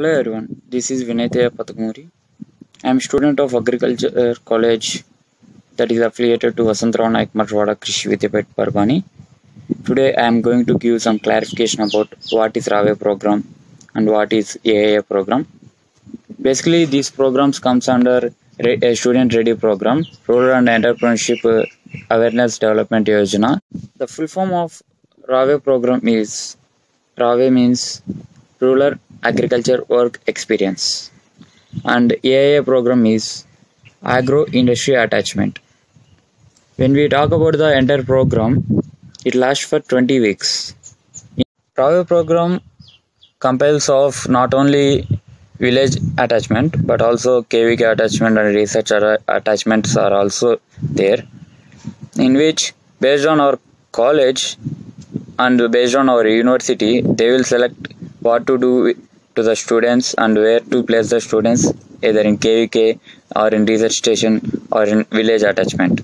Hello everyone, this is Vinaythaya Pathakumuri. I am student of Agriculture College that is affiliated to Vasantrao Naik Marathwada Krishi Parbhani. Today I am going to give some clarification about what is RAWE program and what is AIA program. Basically these programs comes under a student ready program, Rural and Entrepreneurship uh, Awareness Development Yojana. The full form of RAWE program is RAWE means Rural Agriculture Work Experience and AIA program is Agro Industry Attachment. When we talk about the entire program, it lasts for 20 weeks. RAWE program compiles of not only village attachment but also KVK attachment and research attachments are also there in which based on our college and based on our university they will select what to do to the students and where to place the students either in kvk or in research station or in village attachment.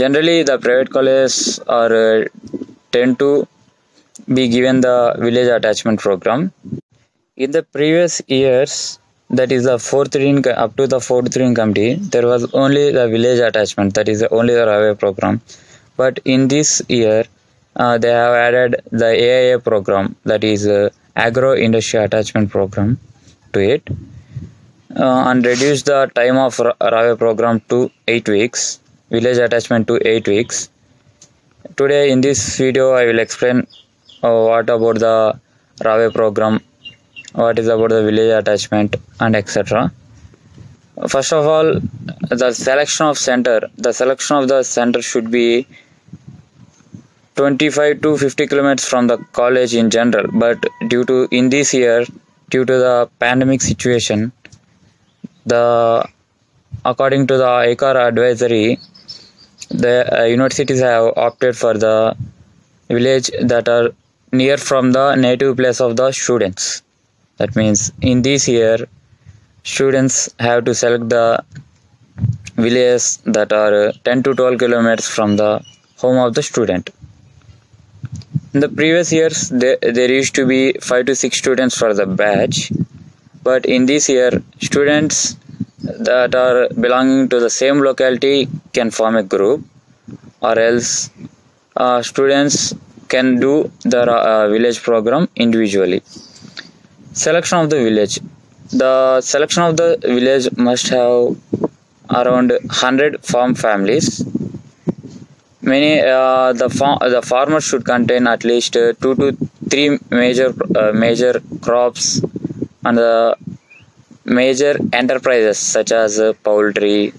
Generally the private colleges are uh, tend to be given the village attachment program. In the previous years that is the fourth co- up to the fourth reading committee there was only the village attachment that is only the RAWE program. But in this year uh, they have added the aia program that is uh, agro industry attachment program to it uh, and reduce the time of Ra- RAWE program to 8 weeks village attachment to 8 weeks. Today in this video i will explain uh, what about the RAWE program what is about the village attachment and etc first of all the selection of center the selection of the center should be 25 to 50 kilometers from the college in general but due to in this year due to the pandemic situation the according to the ICAR advisory the uh, universities have opted for the village that are near from the native place of the students. That means in this year students have to select the villages that are uh, 10 to 12 kilometers from the home of the student in the previous years there, there used to be 5 to 6 students for the batch. But in this year students that are belonging to the same locality can form a group or else uh, students can do the uh, village program individually. Selection of the village. The selection of the village must have around 100 farm families many uh, the fa- the farmers should contain at least uh, two to three major uh, major crops and the major enterprises such as uh, poultry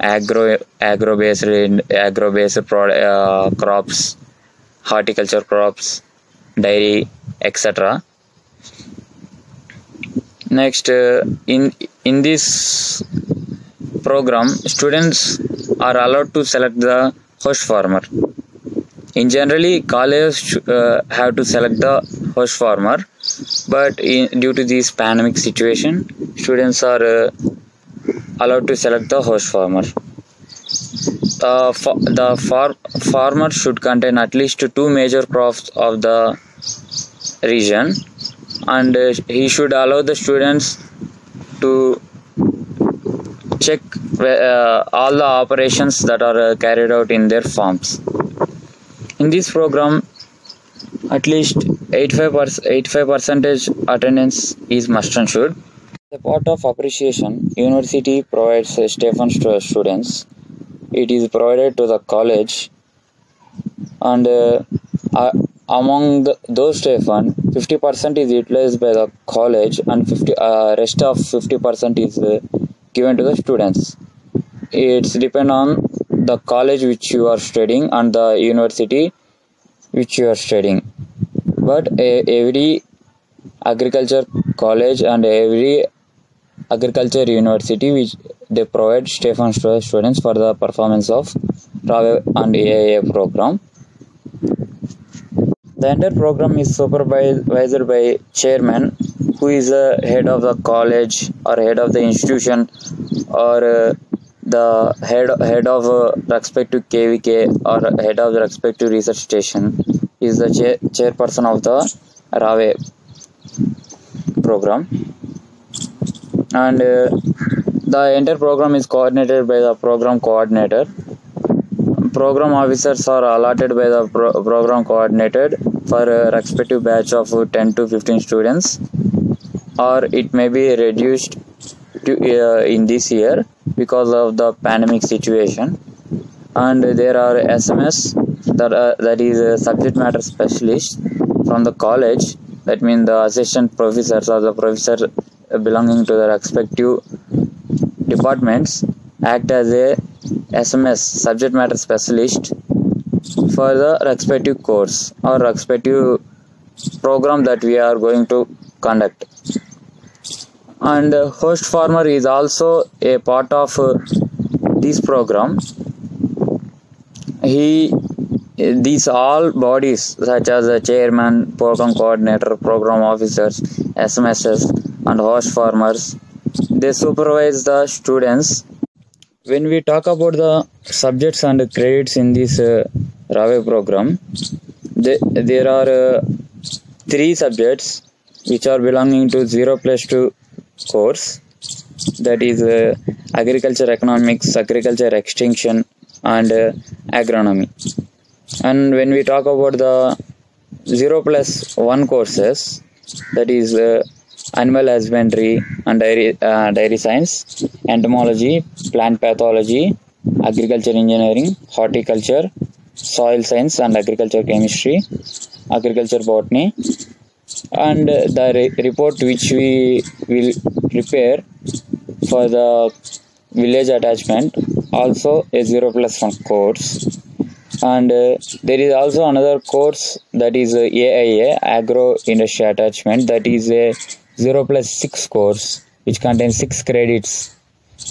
agro agro based agro based pro- uh, crops horticulture crops dairy etc next uh, in in this program students are allowed to select the host farmer. In generally colleges uh, have to select the host farmer but in, due to this pandemic situation students are uh, allowed to select the host farmer. The, fa- the far- farmer should contain at least two major crops of the region and uh, he should allow the students to check all the operations that are uh, carried out in their farms. In this program at least 85 85 percentage attendance is must should. As a part of appreciation university provides uh, to students. It is provided to the college and uh, uh, among the, those stipend 50% is utilized by the college and 50 uh, rest of 50% is uh, given to the students it's depend on the college which you are studying and the university which you are studying. But every agriculture college and every agriculture university which they provide to students for the performance of RAWE and AIA program. The entire program is supervised by chairman who is the head of the college or head of the institution or uh, the head head of uh, respective KVK or head of the respective research station is the chair, chairperson of the RAWE program. And uh, the entire program is coordinated by the program coordinator. Program officers are allotted by the pro- program coordinator for a respective batch of 10 to 15 students. Or it may be reduced to uh, in this year because of the pandemic situation. And there are sms that uh, that is a subject matter specialist from the college. That means the assistant professors or the professor belonging to the respective departments act as a sms subject matter specialist for the respective course or respective program that we are going to conduct and host farmer is also a part of uh, this program. He these all bodies such as the chairman program coordinator program officers smss and host farmers they supervise the students. When we talk about the subjects and credits in this uh, RAWE program, the, there are uh, three subjects which are belonging to 0 plus 2 course that is uh, agriculture economics, agriculture extension, and uh, agronomy. And when we talk about the 0 plus 1 courses, that is uh, animal husbandry and dairy, uh, dairy science, entomology, plant pathology, agriculture engineering, horticulture, soil science and agriculture chemistry, agriculture botany, and the re- report which we will prepare for the village attachment also a 0 plus 1 course. And uh, there is also another course that is uh, AIA agro industry attachment that is a 0 plus 6 course which contains 6 credits.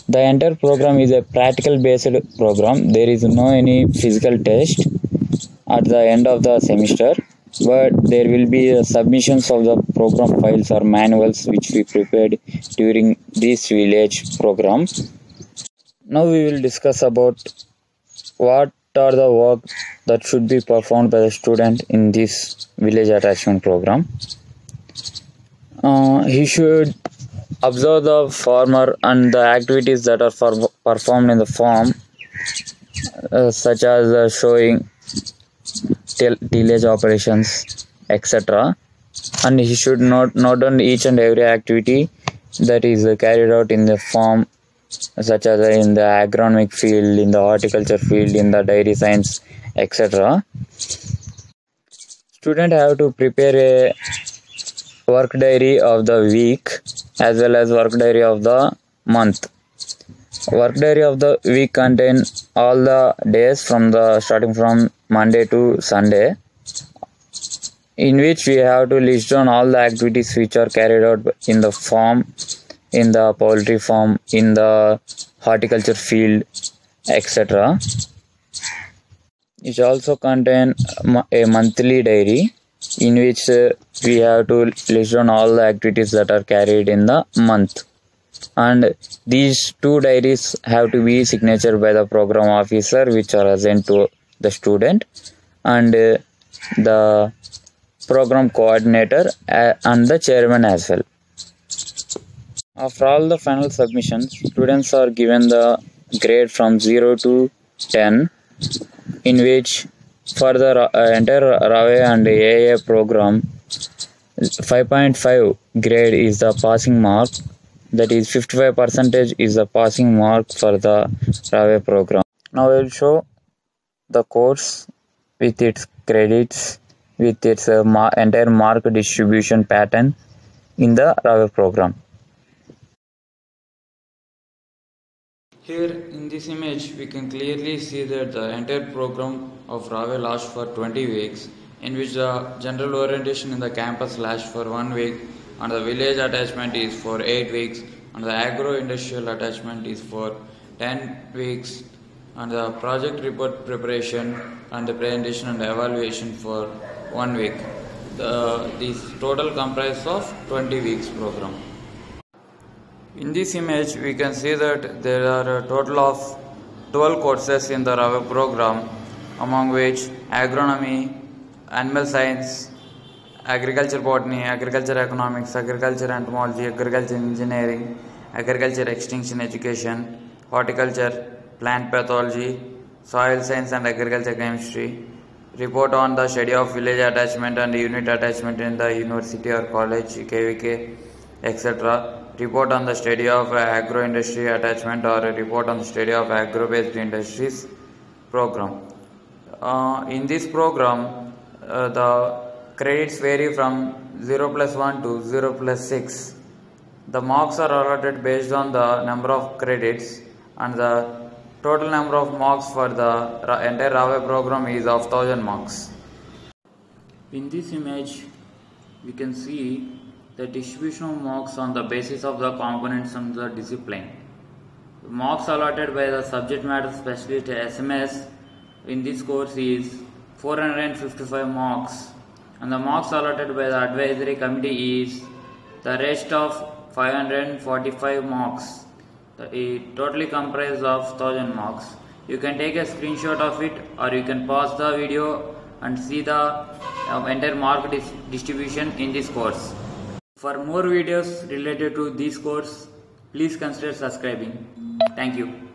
The entire program is a practical based program. There is no any physical test at the end of the semester but there will be submissions of the program files or manuals which we prepared during this village program. Now we will discuss about what are the work that should be performed by the student in this village attachment program. Uh, he should observe the farmer and the activities that are for- performed in the farm uh, such as uh, showing tillage operations etc and he should not note down each and every activity that is carried out in the farm such as in the agronomic field in the horticulture field in the dairy science etc student have to prepare a work diary of the week as well as work diary of the month. Work diary of the week contain all the days from the starting from monday to sunday in which we have to list down all the activities which are carried out in the farm in the poultry farm in the horticulture field etc it also contain mo- a monthly diary in which uh, we have to list down all the activities that are carried in the month. And these two diaries have to be signature by the program officer which are assigned to the student. And uh, the program coordinator uh, and the chairman as well. After all the final submissions students are given the grade from 0 to 10 in which for the uh, entire RAWE and AA program. 5.5 grade is the passing mark. That is 55 percentage is the passing mark for the RAWE program. Now I will show the course with its credits with its uh, entire mark distribution pattern in the RAWE program. Here in this image we can clearly see that the entire program of RAWE lasts for 20 weeks in which the general orientation in the campus lasts for 1 week and the village attachment is for 8 weeks and the agro industrial attachment is for 10 weeks and the project report preparation and the presentation and evaluation for 1 week. The, these total comprise of 20 weeks program. In this image, we can see that there are a total of 12 courses in the RAWE program, among which agronomy, animal science, agriculture botany, agriculture economics, agriculture entomology, agriculture engineering, agriculture extension education, horticulture, plant pathology, soil science and agriculture chemistry, report on the study of village attachment and unit attachment in the university or college, KVK, etc. Report on the study of agro industry attachment or report on the study of agro based industries program. Uh, in this program, uh, the credits vary from 0 plus 1 to 0 plus 6. The marks are allotted based on the number of credits and the total number of marks for the entire RAWE program is of 1000 marks. In this image, we can see the distribution of marks on the basis of the components and the discipline. Marks allotted by the subject matter specialist SMS in this course is 455 marks and the marks allotted by the advisory committee is the rest of 545 marks. It totally comprises of 1000 marks. You can take a screenshot of it or you can pause the video and see the uh, entire mark dis- distribution in this course. For more videos related to this course, please consider subscribing. Thank you.